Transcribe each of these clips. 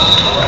Oh!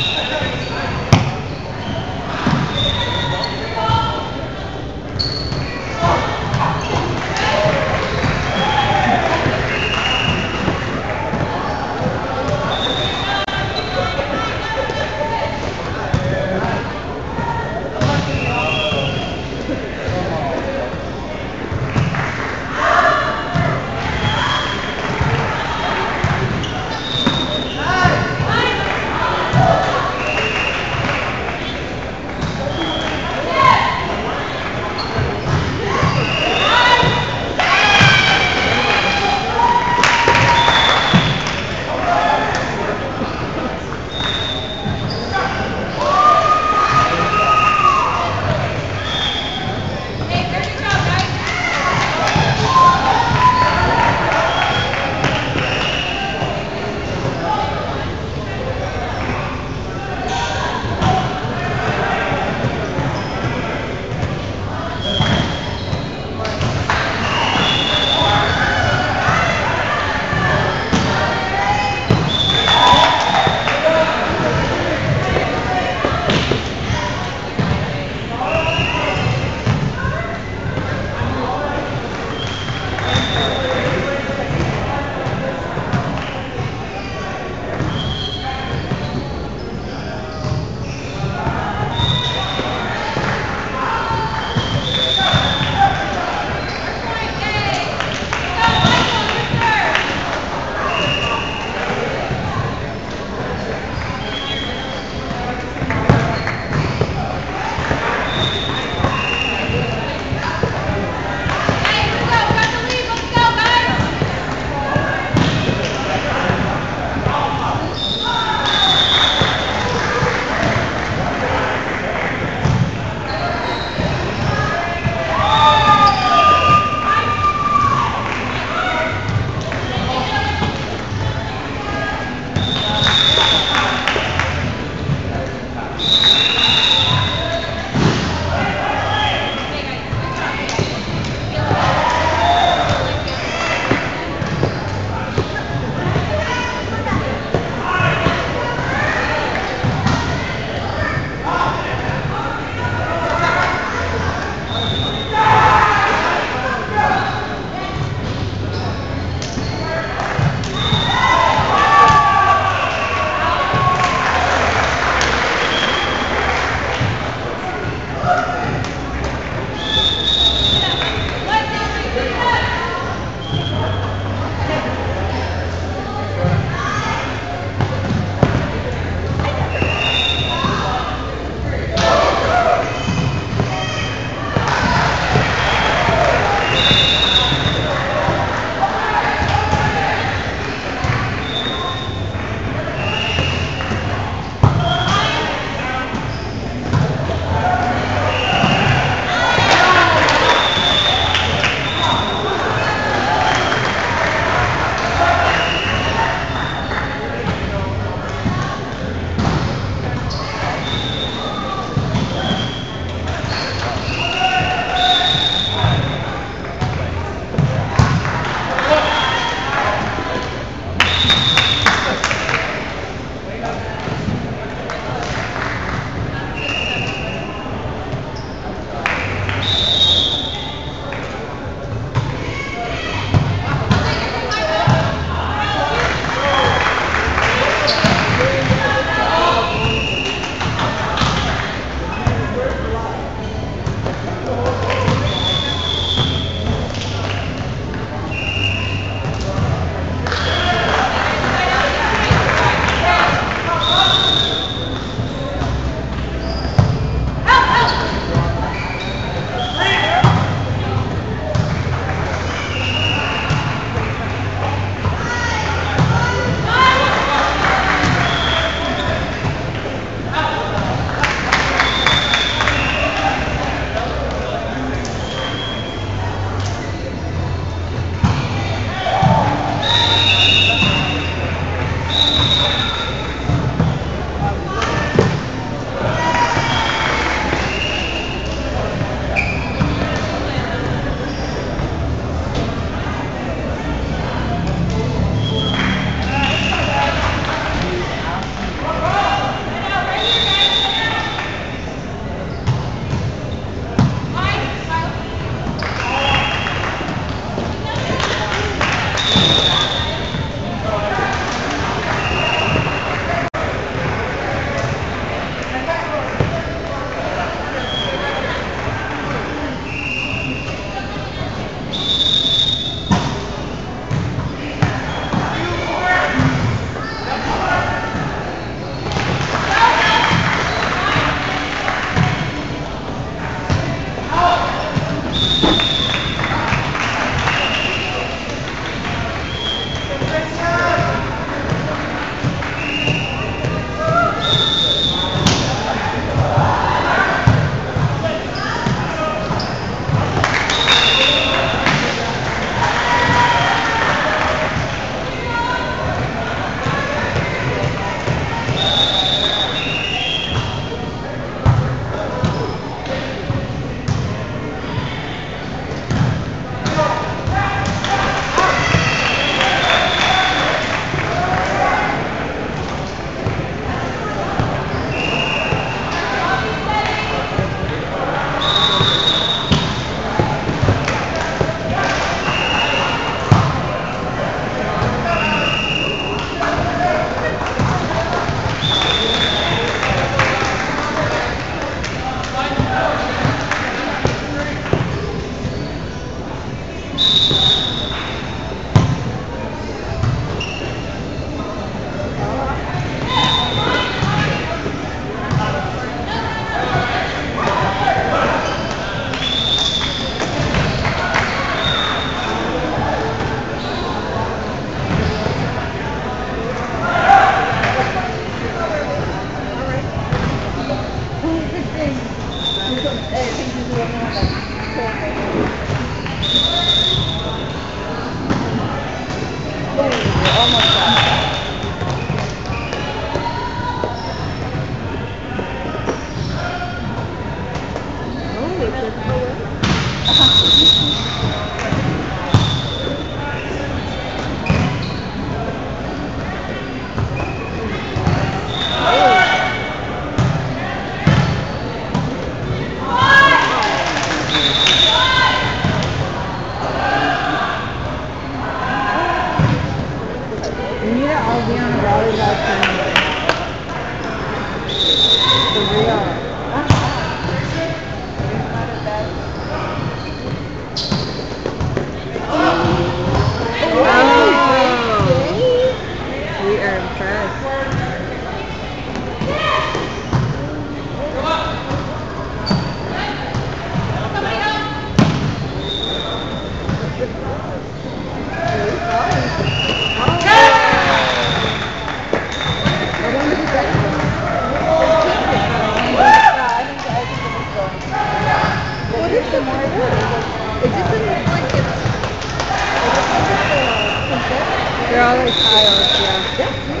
They're all like tiles, yeah.